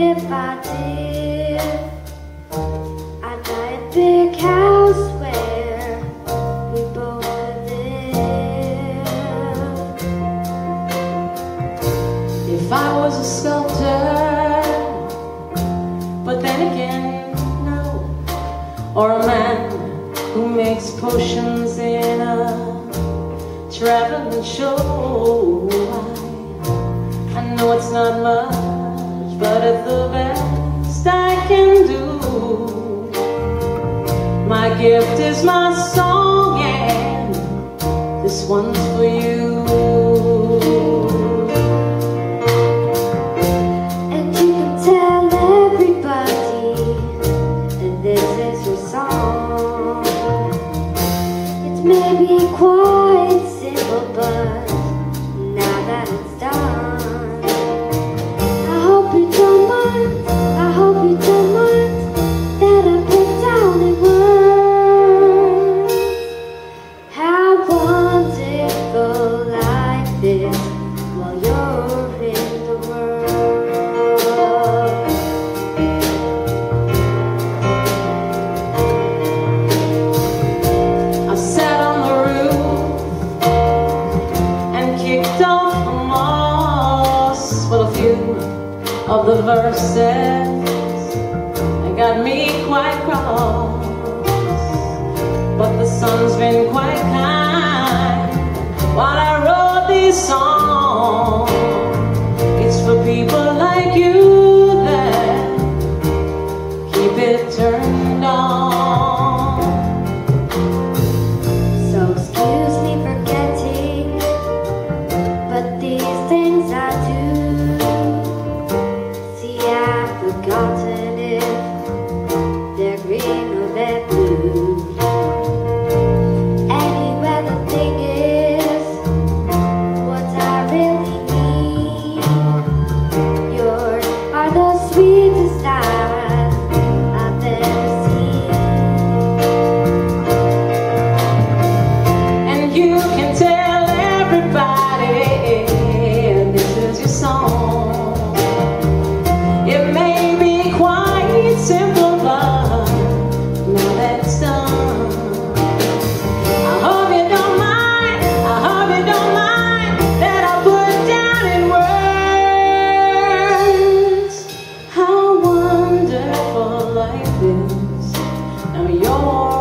if I did. I'd buy a big house where we both live. If I was a sculptor, but then again, no. Or a man who makes potions in a traveling show. I know it's not much but it's the best I can do. My gift is my song, and this one's for you. And you can tell everybody that this is your song. It may be quite simple, but of the verses it got me quite cross. But the sun's been quite kind. the God. I'm your